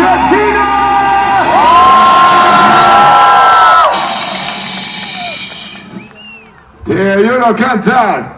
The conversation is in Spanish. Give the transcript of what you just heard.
Argentina! Te ayudo a cantar.